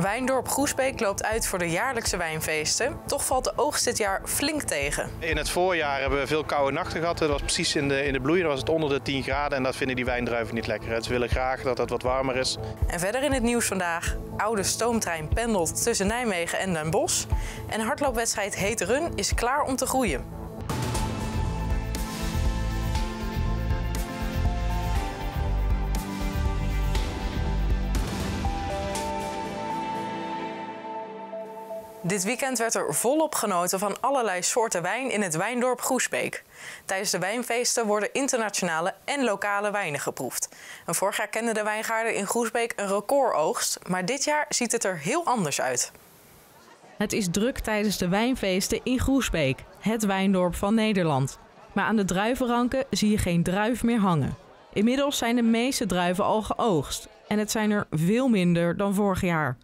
Wijndorp Groesbeek loopt uit voor de jaarlijkse wijnfeesten. Toch valt de oogst dit jaar flink tegen. In het voorjaar hebben we veel koude nachten gehad. Dat was precies in de, in de bloei. Dan was het onder de 10 graden en dat vinden die wijndruiven niet lekker. Ze willen graag dat het wat warmer is. En verder in het nieuws vandaag. Oude stoomtrein pendelt tussen Nijmegen en Den Bosch. En hardloopwedstrijd Hete Run is klaar om te groeien. Dit weekend werd er volop genoten van allerlei soorten wijn in het wijndorp Groesbeek. Tijdens de wijnfeesten worden internationale en lokale wijnen geproefd. Vorig jaar kende de wijngaarden in Groesbeek een recordoogst, maar dit jaar ziet het er heel anders uit. Het is druk tijdens de wijnfeesten in Groesbeek, het wijndorp van Nederland. Maar aan de druivenranken zie je geen druif meer hangen. Inmiddels zijn de meeste druiven al geoogst en het zijn er veel minder dan vorig jaar.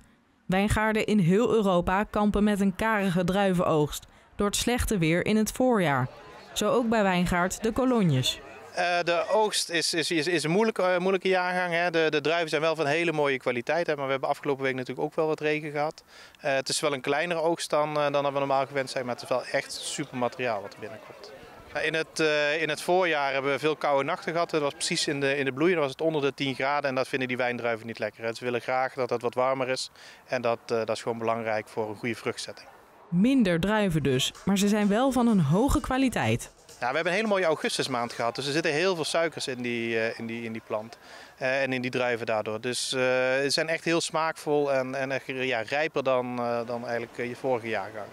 Wijngaarden in heel Europa kampen met een karige druivenoogst door het slechte weer in het voorjaar. Zo ook bij wijngaard De Colognes. Uh, de oogst is, is, is, een moeilijke, uh, moeilijke jaargang. Hè. De, de druiven zijn wel van hele mooie kwaliteit. Hè, maar we hebben afgelopen week natuurlijk ook wel wat regen gehad. Uh, het is wel een kleinere oogst dan, dan we normaal gewend zijn. Maar het is wel echt super materiaal wat er binnenkomt. In het, uh, in het voorjaar hebben we veel koude nachten gehad. Dat was precies in de, in de bloei. Dan was het onder de 10 graden en dat vinden die wijndruiven niet lekker. Ze willen graag dat het wat warmer is. En dat, uh, dat is gewoon belangrijk voor een goede vruchtzetting. Minder druiven dus, maar ze zijn wel van een hoge kwaliteit. Ja, we hebben een hele mooie augustusmaand gehad. Dus er zitten heel veel suikers in die, uh, in die, in die plant. en in die druiven daardoor. Dus ze zijn echt heel smaakvol en, en ja, rijper dan, dan eigenlijk je vorige jaargang.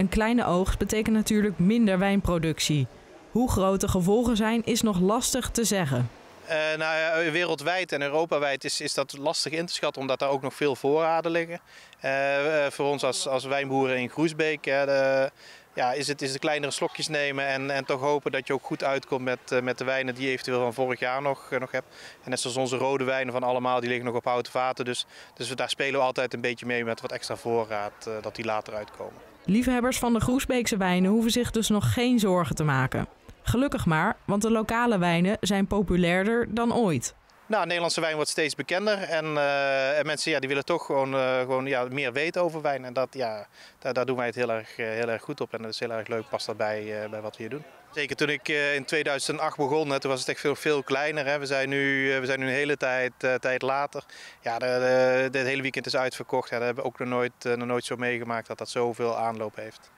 Een kleine oogst betekent natuurlijk minder wijnproductie. Hoe groot de gevolgen zijn is nog lastig te zeggen. Uh, nou ja, wereldwijd en Europawijd is, is dat lastig in te schatten, omdat daar ook nog veel voorraden liggen. Uh, voor ons als, als wijnboeren in Groesbeek de, ja, is, het, is de kleinere slokjes nemen en, en toch hopen dat je ook goed uitkomt met, met de wijnen die je eventueel van vorig jaar nog, nog hebt. En net zoals onze rode wijnen van allemaal, die liggen nog op houten vaten. Dus, dus daar spelen we altijd een beetje mee met wat extra voorraad, dat die later uitkomen. Liefhebbers van de Groesbeekse wijnen hoeven zich dus nog geen zorgen te maken. Gelukkig maar, want de lokale wijnen zijn populairder dan ooit. Nou, Nederlandse wijn wordt steeds bekender en, uh, en mensen ja, die willen toch gewoon, uh, gewoon ja, meer weten over wijn. En dat, ja, daar, doen wij het heel erg, uh, heel erg goed op en dat is heel erg leuk, past dat bij, bij wat we hier doen. Zeker toen ik in 2008 begon, hè, toen was het echt veel, veel kleiner. Hè. We, zijn nu, we zijn nu een hele tijd, tijd later. Ja, het hele weekend is uitverkocht. Ja, dat hebben we ook nog nooit, nog nooit zo meegemaakt dat dat zoveel aanloop heeft.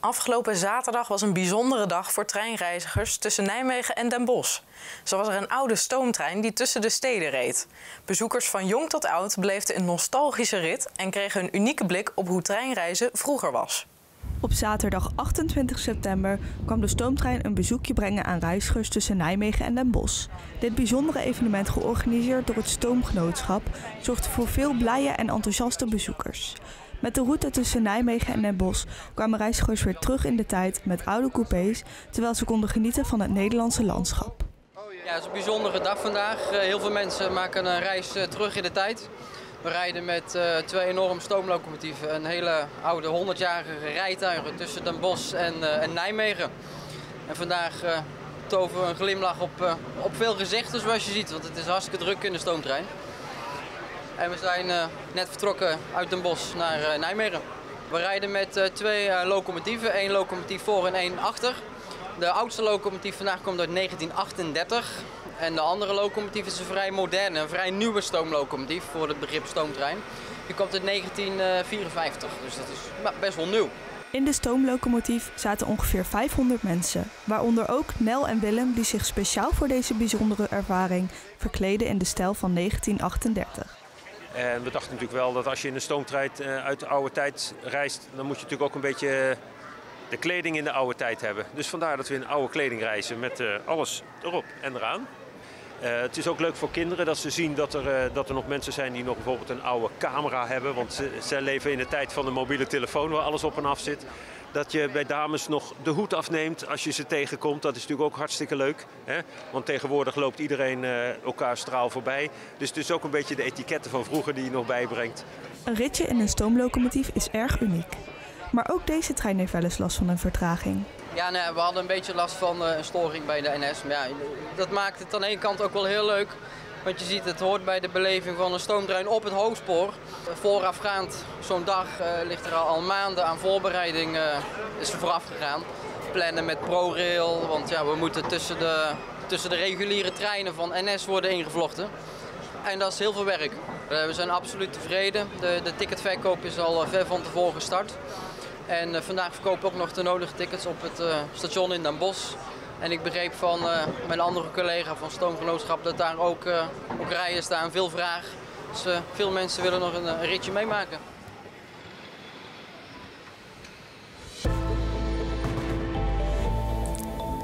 Afgelopen zaterdag was een bijzondere dag voor treinreizigers tussen Nijmegen en Den Bosch. Zo was er een oude stoomtrein die tussen de steden reed. Bezoekers van jong tot oud beleefden een nostalgische rit en kregen een unieke blik op hoe treinreizen vroeger was. Op zaterdag 28 september kwam de stoomtrein een bezoekje brengen aan reizigers tussen Nijmegen en Den Bosch. Dit bijzondere evenement, georganiseerd door het Stoomgenootschap, zorgde voor veel blije en enthousiaste bezoekers. Met de route tussen Nijmegen en Den Bosch kwamen reizigers weer terug in de tijd met oude coupés, terwijl ze konden genieten van het Nederlandse landschap. Ja, het is een bijzondere dag vandaag. Eh, heel veel mensen maken een reis eh, terug in de tijd. We rijden met uh, twee enorme stoomlocomotieven, een hele oude 100-jarige rijtuigen tussen Den Bosch en, en Nijmegen. En vandaag uh, toveren we een glimlach op, op veel gezichten zoals je ziet, want het is hartstikke druk in de stoomtrein. En we zijn net vertrokken uit Den Bosch naar Nijmegen. We rijden met twee locomotieven, één locomotief voor en één achter. De oudste locomotief vandaag komt uit 1938. En de andere locomotief is een vrij moderne, een vrij nieuwe stoomlocomotief voor het begrip stoomtrein. Die komt uit 1954, dus dat is best wel nieuw. In de stoomlocomotief zaten ongeveer 500 mensen, waaronder ook Nel en Willem die zich speciaal voor deze bijzondere ervaring verkleden in de stijl van 1938. En we dachten natuurlijk wel dat als je in een stoomtrein uit de oude tijd reist, dan moet je natuurlijk ook een beetje de kleding in de oude tijd hebben. Dus vandaar dat we in oude kleding reizen met alles erop en eraan. Uh, het is ook leuk voor kinderen dat ze zien dat er, uh, dat er nog mensen zijn die nog bijvoorbeeld een oude camera hebben. Want ze, ze leven in de tijd van de mobiele telefoon waar alles op en af zit dat je bij dames nog de hoed afneemt als je ze tegenkomt. Dat is natuurlijk ook hartstikke leuk. Hè? Want tegenwoordig loopt iedereen uh, elkaar straal voorbij. Dus het is ook een beetje de etiketten van vroeger die je nog bijbrengt. Een ritje in een stoomlocomotief is erg uniek. Maar ook deze trein heeft wel eens last van een vertraging. Ja, nee, we hadden een beetje last van uh, een storing bij de NS. Maar ja, dat maakt het aan de ene kant ook wel heel leuk. Want je ziet, het hoort bij de beleving van een stoomtrein op het hoogspoor. Voorafgaand zo'n dag uh, ligt er al, maanden aan voorbereiding uh, is vooraf gegaan. Plannen met ProRail, want ja, we moeten tussen de, tussen de reguliere treinen van NS worden ingevlochten. En dat is heel veel werk. We zijn absoluut tevreden. De, de ticketverkoop is al ver van tevoren gestart. En vandaag verkopen we ook nog de nodige tickets op het station in Den Bosch. En ik begreep van uh, mijn andere collega van Stoomgenootschap dat daar ook, ook rijen staan, veel vraag. Dus veel mensen willen nog een, een ritje meemaken.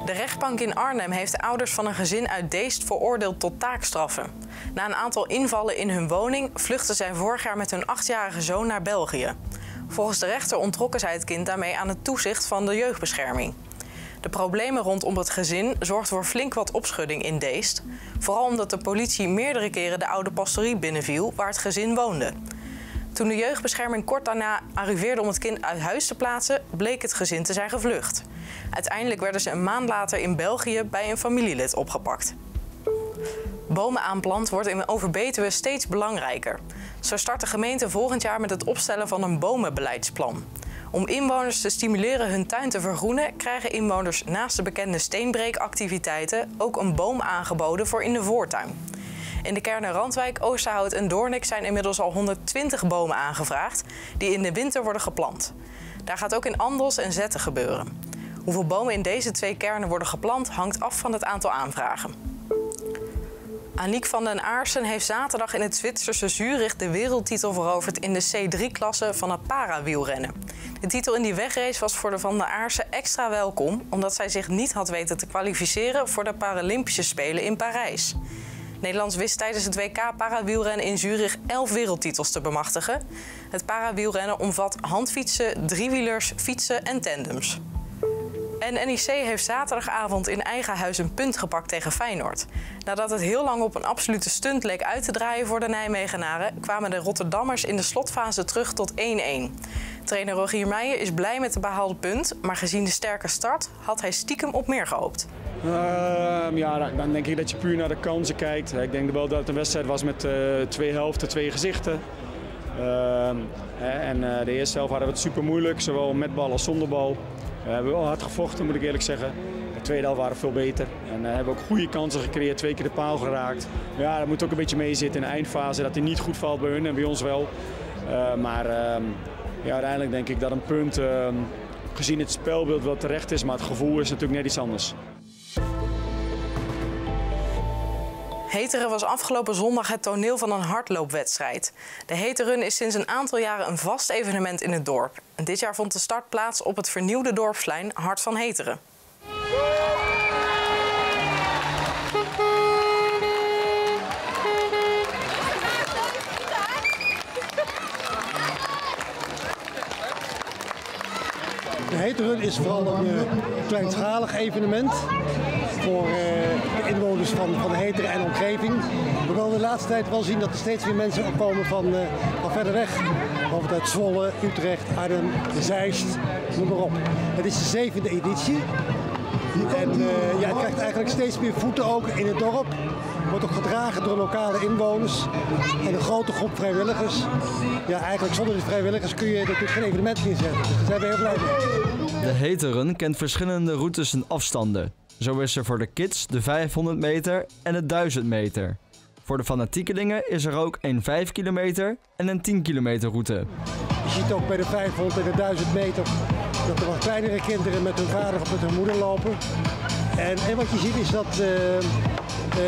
De rechtbank in Arnhem heeft de ouders van een gezin uit Deest veroordeeld tot taakstraffen. Na een aantal invallen in hun woning vluchtten zij vorig jaar met hun achtjarige zoon naar België. Volgens de rechter ontrokken zij het kind daarmee aan het toezicht van de jeugdbescherming. De problemen rondom het gezin zorgden voor flink wat opschudding in Deest. Vooral omdat de politie meerdere keren de oude pastorie binnenviel waar het gezin woonde. Toen de jeugdbescherming kort daarna arriveerde om het kind uit huis te plaatsen, bleek het gezin te zijn gevlucht. Uiteindelijk werden ze een maand later in België bij een familielid opgepakt. Bomen aanplant wordt in Overbetuwe steeds belangrijker. Zo start de gemeente volgend jaar met het opstellen van een bomenbeleidsplan. Om inwoners te stimuleren hun tuin te vergroenen, krijgen inwoners naast de bekende steenbreekactiviteiten ook een boom aangeboden voor in de voortuin. In de kernen Randwijk, Oosterhout en Doornik zijn inmiddels al 120 bomen aangevraagd die in de winter worden geplant. Daar gaat ook in Andels en Zetten gebeuren. Hoeveel bomen in deze twee kernen worden geplant hangt af van het aantal aanvragen. Aniek van den Aarsen heeft zaterdag in het Zwitserse Zurich de wereldtitel veroverd in de C3-klasse van het parawielrennen. De titel in die wegrace was voor de Van der Aarsen extra welkom, omdat zij zich niet had weten te kwalificeren voor de Paralympische Spelen in Parijs. Nederlands wist tijdens het WK parawielrennen in Zurich 11 wereldtitels te bemachtigen. Het parawielrennen omvat handfietsen, driewielers, fietsen en tandems. En NEC heeft zaterdagavond in eigen huis een punt gepakt tegen Feyenoord. Nadat het heel lang op een absolute stunt leek uit te draaien voor de Nijmegenaren, kwamen de Rotterdammers in de slotfase terug tot 1-1. Trainer Rogier Meijer is blij met de behaalde punt, maar gezien de sterke start had hij stiekem op meer gehoopt. Uh, ja, dan denk ik dat je puur naar de kansen kijkt. Ik denk wel dat het een wedstrijd was met uh, twee helften, twee gezichten. Uh, en eh, de eerste helft hadden we het super moeilijk, zowel met bal als zonder bal. We hebben wel hard gevochten, moet ik eerlijk zeggen. De tweede helft waren veel beter. En uh, hebben ook goede kansen gecreëerd, twee keer de paal geraakt. Ja, dat moet ook een beetje meezitten in de eindfase. Dat hij niet goed valt bij hun en bij ons wel. Uh, maar uh, ja, uiteindelijk denk ik dat een punt, ehm, gezien het spelbeeld wel terecht is. Maar het gevoel is natuurlijk net iets anders. Heteren was afgelopen zondag het toneel van een hardloopwedstrijd. De Heterun is sinds een aantal jaren een vast evenement in het dorp. En dit jaar vond de start plaats op het vernieuwde dorpsplein Hart van Heteren. Heterun is vooral een uh, kleinschalig evenement voor uh, de inwoners van, van Heteren en omgeving. We willen de laatste tijd wel zien dat er steeds meer mensen opkomen van, uh, van verder weg. Bijvoorbeeld uit Zwolle, Utrecht, Arnhem, Zeist, noem maar op. Het is de zevende editie. En uh, ja, het krijgt eigenlijk steeds meer voeten ook in het dorp. Wordt ook gedragen door lokale inwoners en een grote groep vrijwilligers. Ja, eigenlijk zonder die vrijwilligers kun je natuurlijk geen evenement neerzetten. Dus daar zijn we heel blij mee. De Heteren kent verschillende routes en afstanden. Zo is er voor de kids de 500 meter en de 1000 meter. Voor de fanatiekelingen is er ook een 5 kilometer en een 10 kilometer route. Je ziet ook bij de 500 en de 1000 meter dat er wat kleinere kinderen met hun vader of met hun moeder lopen. En, en wat je ziet is dat uh,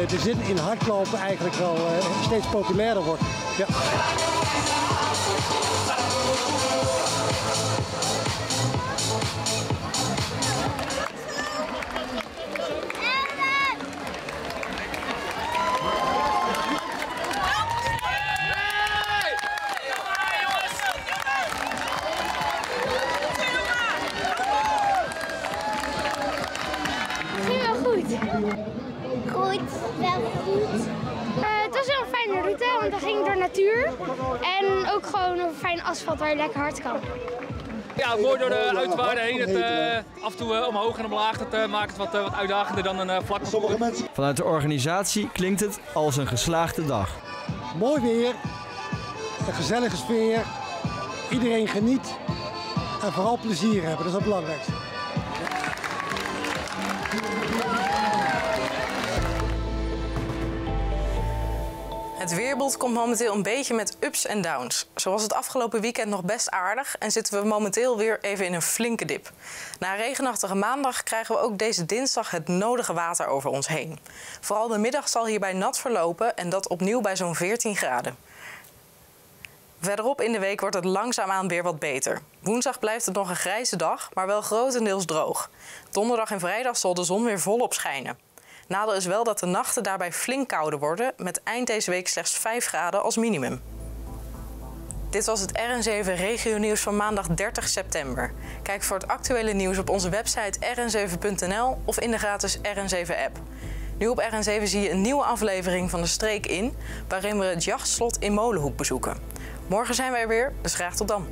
de zin in hardlopen eigenlijk wel uh, steeds populairder wordt. Ja. En ook gewoon een fijn asfalt waar je lekker hard kan. Ja, mooi door de uiterwaarden heen. Het, uh, af en toe uh, omhoog en omlaag. Dat uh, maakt het wat, wat uitdagender dan een vlak. Vanuit de organisatie klinkt het als een geslaagde dag. Mooi weer, een gezellige sfeer, iedereen geniet en vooral plezier hebben. Dat is het belangrijkste. Het weerbeeld komt momenteel een beetje met ups en downs. Zo was het afgelopen weekend nog best aardig en zitten we momenteel weer even in een flinke dip. Na een regenachtige maandag krijgen we ook deze dinsdag het nodige water over ons heen. Vooral de middag zal hierbij nat verlopen en dat opnieuw bij zo'n 14 graden. Verderop in de week wordt het langzaamaan weer wat beter. Woensdag blijft het nog een grijze dag, maar wel grotendeels droog. Donderdag en vrijdag zal de zon weer volop schijnen. Nadeel is wel dat de nachten daarbij flink kouder worden, met eind deze week slechts 5 graden als minimum. Dit was het RN7 Regio Nieuws van maandag 30 september. Kijk voor het actuele nieuws op onze website rn7.nl of in de gratis RN7-app. Nu op RN7 zie je een nieuwe aflevering van de Streek in, waarin we het jachtslot in Molenhoek bezoeken. Morgen zijn wij weer, dus graag tot dan.